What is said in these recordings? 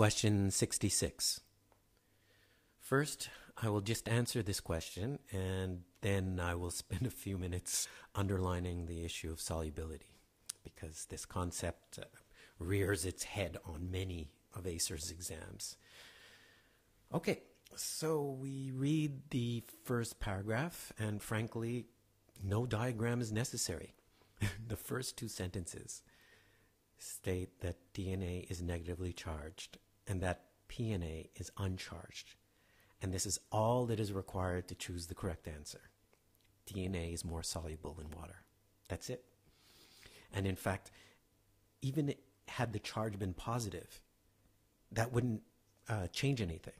Question 66. First, I will just answer this question and then I will spend a few minutes underlining the issue of solubility because this concept uh, rears its head on many of ACER's exams. Okay, so we read the first paragraph, and frankly, no diagram is necessary. the first two sentences state that DNA is negatively charged and that PNA is uncharged. And this is all that is required to choose the correct answer. DNA is more soluble in water. That's it. And in fact, even had the charge been positive, that wouldn't uh, change anything.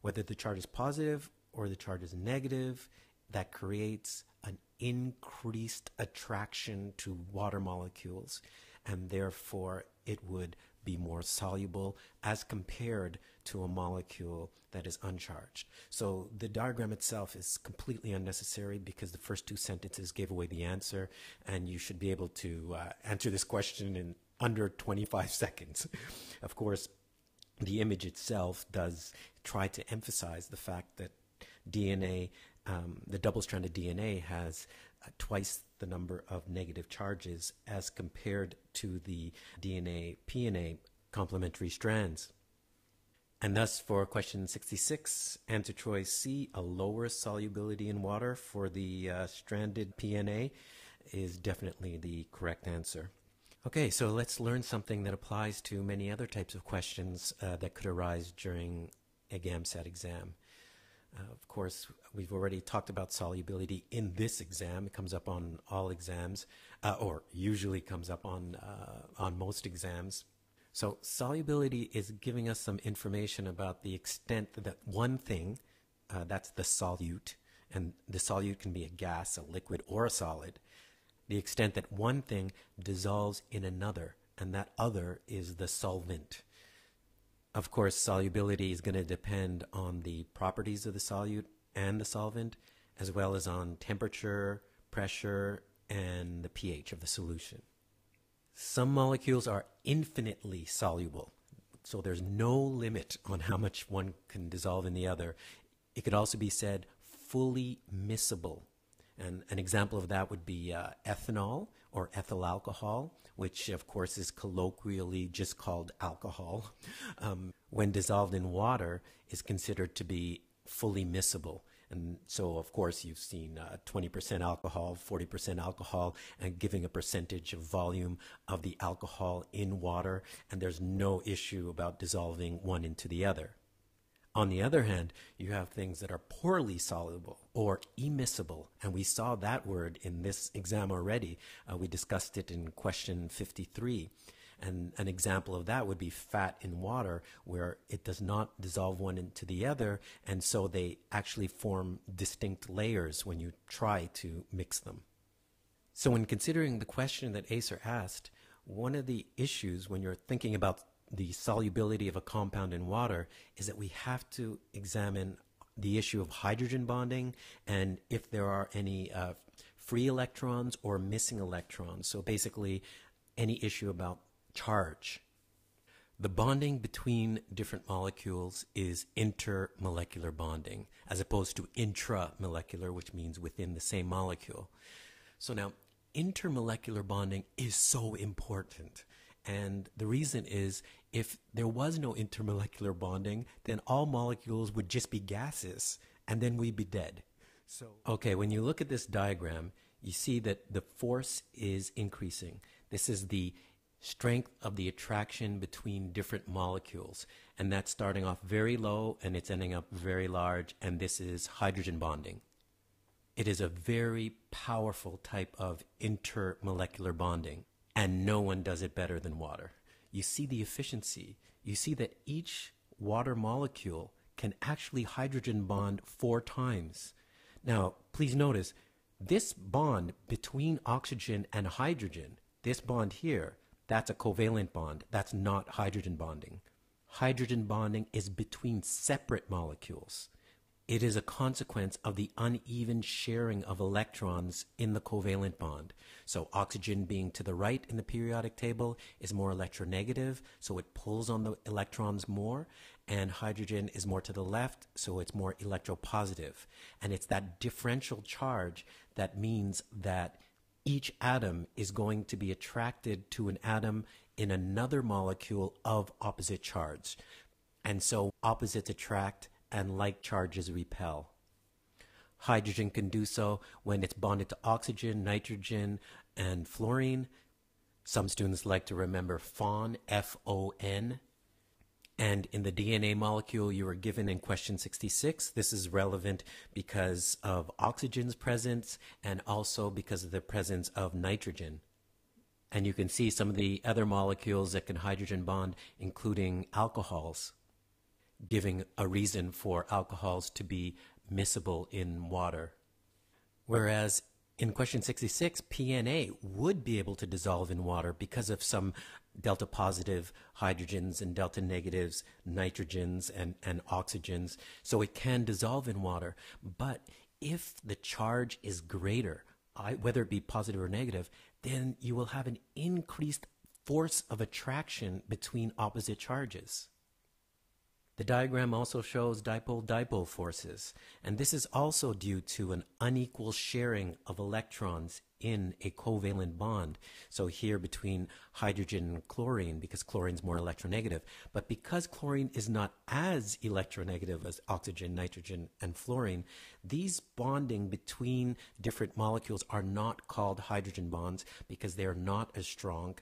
Whether the charge is positive or the charge is negative, that creates an increased attraction to water molecules, and therefore it would be more soluble as compared to a molecule that is uncharged. So the diagram itself is completely unnecessary because the first two sentences gave away the answer, and you should be able to uh, answer this question in under 25 seconds. of course, the image itself does try to emphasize the fact that DNA, um, the double stranded DNA, has twice the number of negative charges as compared to the DNA PNA complementary strands. And thus, for question 66, answer choice C, a lower solubility in water for the uh, stranded PNA, is definitely the correct answer. Okay, so let's learn something that applies to many other types of questions uh, that could arise during a GAMSAT exam. Uh, of course, we've already talked about solubility in this exam. It comes up on all exams, uh, or usually comes up on uh, on most exams. So solubility is giving us some information about the extent that one thing, uh, that's the solute, and the solute can be a gas, a liquid, or a solid, the extent that one thing dissolves in another, and that other is the solvent. Of course, solubility is going to depend on the properties of the solute and the solvent, as well as on temperature, pressure, and the pH of the solution. Some molecules are infinitely soluble, so there's no limit on how much one can dissolve in the other. It could also be said fully miscible and an example of that would be uh, ethanol or ethyl alcohol, which of course is colloquially just called alcohol. Um, when dissolved in water, is considered to be fully miscible. And so, of course, you've seen uh, 20% alcohol, 40% alcohol, and giving a percentage of volume of the alcohol in water. And there's no issue about dissolving one into the other. On the other hand, you have things that are poorly soluble or immiscible, and we saw that word in this exam already. Uh, we discussed it in question 53. And an example of that would be fat in water, where it does not dissolve one into the other, and so they actually form distinct layers when you try to mix them. So, when considering the question that ACER asked, one of the issues when you're thinking about the solubility of a compound in water is that we have to examine the issue of hydrogen bonding and if there are any uh, free electrons or missing electrons. So basically, any issue about charge. The bonding between different molecules is intermolecular bonding, as opposed to intramolecular, which means within the same molecule. So now, intermolecular bonding is so important and the reason is if there was no intermolecular bonding, then all molecules would just be gases and then we'd be dead. So, okay, when you look at this diagram, you see that the force is increasing. This is the strength of the attraction between different molecules. And that's starting off very low and it's ending up very large. And this is hydrogen bonding. It is a very powerful type of intermolecular bonding and no one does it better than water. You see the efficiency. You see that each water molecule can actually hydrogen bond four times. Now, please notice this bond between oxygen and hydrogen, this bond here, that's a covalent bond. That's not hydrogen bonding. Hydrogen bonding is between separate molecules. It is a consequence of the uneven sharing of electrons in the covalent bond. So oxygen being to the right in the periodic table is more electronegative, so it pulls on the electrons more, and hydrogen is more to the left, so it's more electropositive. And it's that differential charge that means that each atom is going to be attracted to an atom in another molecule of opposite charge. And so opposites attract and like charges repel. Hydrogen can do so when it's bonded to oxygen, nitrogen, and fluorine. Some students like to remember FON, F O N. And in the DNA molecule you were given in question 66, this is relevant because of oxygen's presence and also because of the presence of nitrogen. And you can see some of the other molecules that can hydrogen bond, including alcohols giving a reason for alcohols to be miscible in water. Whereas in question 66, PNA would be able to dissolve in water because of some delta positive hydrogens and delta negatives, nitrogens and, and oxygens. So it can dissolve in water. But if the charge is greater, whether it be positive or negative, then you will have an increased force of attraction between opposite charges. The diagram also shows dipole-dipole forces, and this is also due to an unequal sharing of electrons in a covalent bond. So here between hydrogen and chlorine, because chlorine is more electronegative. But because chlorine is not as electronegative as oxygen, nitrogen, and fluorine, these bonding between different molecules are not called hydrogen bonds because they are not as strong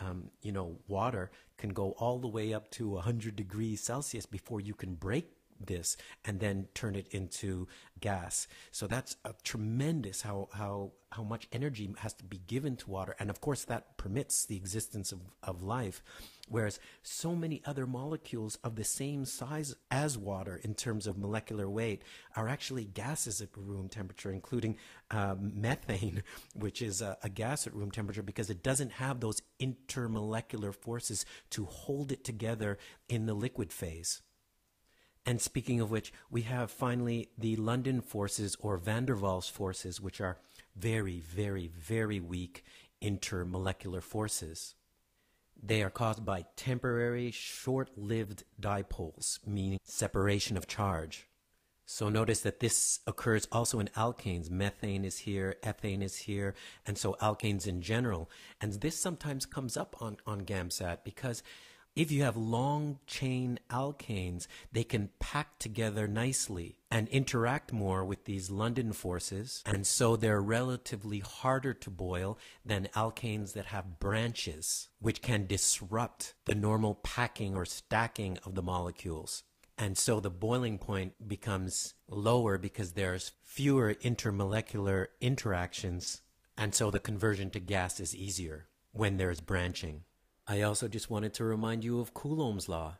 um, you know, water can go all the way up to 100 degrees Celsius before you can break this and then turn it into gas. So that's a tremendous how how how much energy has to be given to water, and of course that permits the existence of, of life. Whereas so many other molecules of the same size as water in terms of molecular weight are actually gases at room temperature, including uh, methane, which is a, a gas at room temperature because it doesn't have those intermolecular forces to hold it together in the liquid phase. And speaking of which, we have finally the London forces or van der Waals forces, which are very, very, very weak intermolecular forces. They are caused by temporary, short lived dipoles, meaning separation of charge. So notice that this occurs also in alkanes. Methane is here, ethane is here, and so alkanes in general. And this sometimes comes up on, on GAMSAT because if you have long chain alkanes, they can pack together nicely and interact more with these London forces, and so they're relatively harder to boil than alkanes that have branches, which can disrupt the normal packing or stacking of the molecules. And so the boiling point becomes lower because there's fewer intermolecular interactions, and so the conversion to gas is easier when there's branching. I also just wanted to remind you of Coulomb's law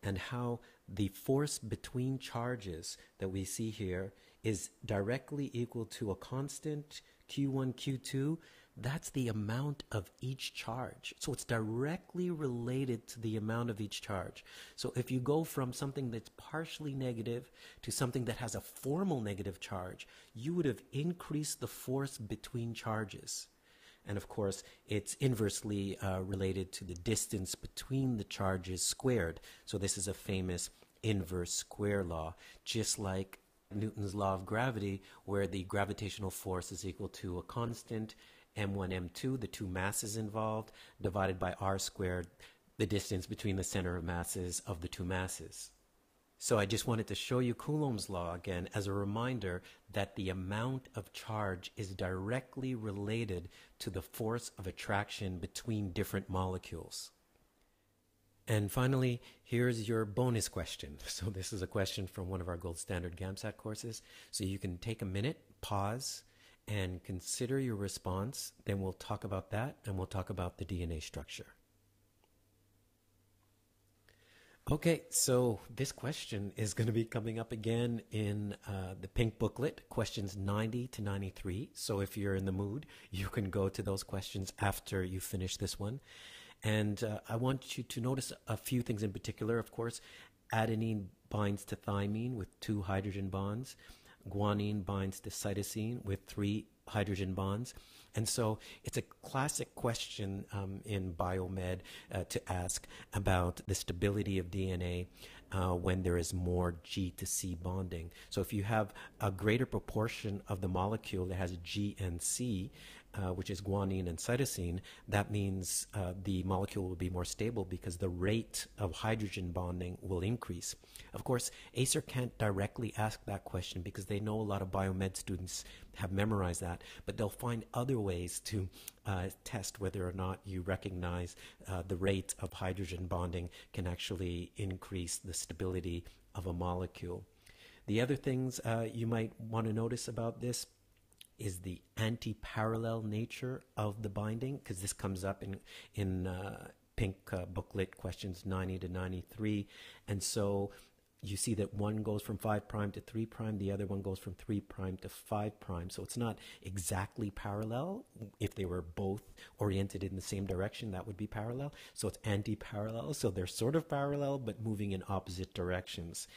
and how the force between charges that we see here is directly equal to a constant Q1, Q2. That's the amount of each charge. So it's directly related to the amount of each charge. So if you go from something that's partially negative to something that has a formal negative charge, you would have increased the force between charges. And of course, it's inversely uh, related to the distance between the charges squared. So this is a famous inverse square law, just like Newton's law of gravity, where the gravitational force is equal to a constant m1, m2, the two masses involved, divided by r squared, the distance between the center of masses of the two masses. So I just wanted to show you Coulomb's law again as a reminder that the amount of charge is directly related to the force of attraction between different molecules. And finally, here's your bonus question. So this is a question from one of our gold standard GAMSAT courses. So you can take a minute, pause, and consider your response. Then we'll talk about that and we'll talk about the DNA structure. Okay, so this question is going to be coming up again in uh, the pink booklet, questions 90 to 93. So if you're in the mood, you can go to those questions after you finish this one. And uh, I want you to notice a few things in particular. Of course, adenine binds to thymine with two hydrogen bonds. Guanine binds to cytosine with three hydrogen bonds. And so it's a classic question um, in biomed uh, to ask about the stability of DNA uh, when there is more G to C bonding. So if you have a greater proportion of the molecule that has G and C, uh, which is guanine and cytosine, that means uh, the molecule will be more stable because the rate of hydrogen bonding will increase. Of course, ACER can't directly ask that question because they know a lot of biomed students have memorized that, but they'll find other ways to uh, test whether or not you recognize uh, the rate of hydrogen bonding can actually increase the stability of a molecule. The other things uh, you might want to notice about this is the anti-parallel nature of the binding because this comes up in in uh, pink uh, booklet questions 90 to 93 and so you see that one goes from 5 prime to 3 prime the other one goes from 3 prime to 5 prime. So it's not exactly parallel. If they were both oriented in the same direction that would be parallel. So it's anti-parallel. So they're sort of parallel but moving in opposite directions.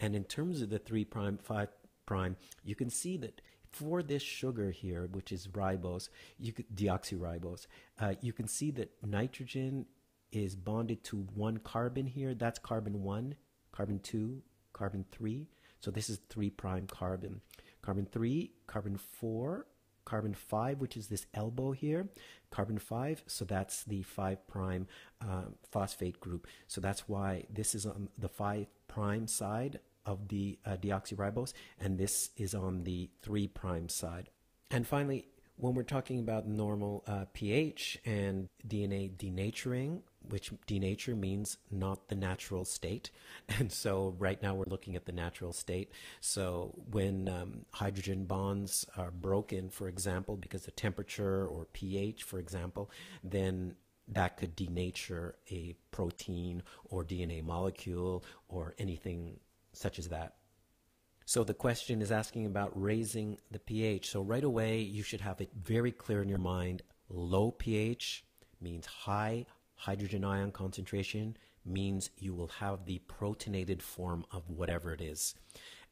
And in terms of the 3 prime 5 prime you can see that for this sugar here, which is ribose, you could, deoxyribose, uh, you can see that nitrogen is bonded to one carbon here. That's carbon one, carbon two, carbon three. So this is three prime carbon. Carbon three, carbon four, carbon five, which is this elbow here, carbon five. So that's the five prime uh, phosphate group. So that's why this is on the five prime side of the uh, deoxyribose, and this is on the 3' prime side. And finally, when we're talking about normal uh, pH and DNA denaturing, which denature means not the natural state. And so right now we're looking at the natural state. So when um, hydrogen bonds are broken, for example, because of temperature or pH, for example, then that could denature a protein or DNA molecule or anything such as that. So the question is asking about raising the pH. So right away, you should have it very clear in your mind. Low pH means high hydrogen ion concentration, means you will have the protonated form of whatever it is.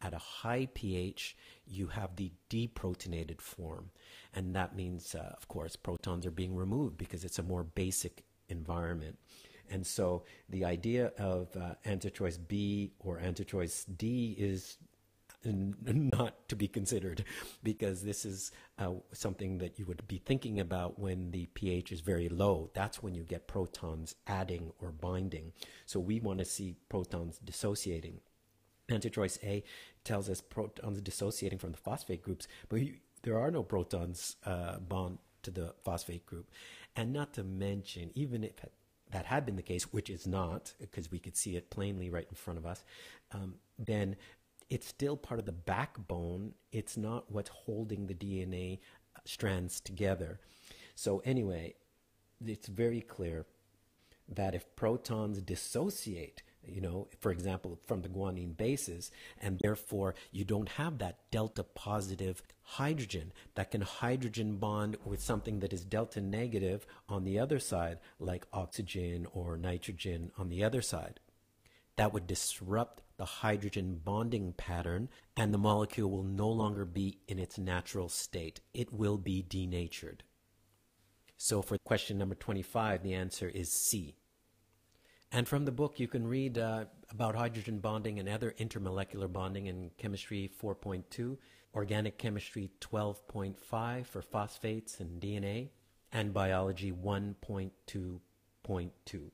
At a high pH, you have the deprotonated form. And that means, uh, of course, protons are being removed because it's a more basic environment. And so the idea of uh, answer choice B or answer choice D is not to be considered because this is uh, something that you would be thinking about when the pH is very low. That's when you get protons adding or binding. So we want to see protons dissociating. Answer choice A tells us protons dissociating from the phosphate groups, but there are no protons uh, bond to the phosphate group. And not to mention, even if that had been the case, which is not, because we could see it plainly right in front of us, um, then it's still part of the backbone. It's not what's holding the DNA strands together. So, anyway, it's very clear that if protons dissociate, you know, for example, from the guanine bases, and therefore you don't have that delta positive hydrogen that can hydrogen bond with something that is delta negative on the other side, like oxygen or nitrogen on the other side. That would disrupt the hydrogen bonding pattern, and the molecule will no longer be in its natural state. It will be denatured. So, for question number 25, the answer is C. And from the book, you can read uh, about hydrogen bonding and other intermolecular bonding in Chemistry 4.2, Organic Chemistry 12.5 for phosphates and DNA, and Biology 1.2.2.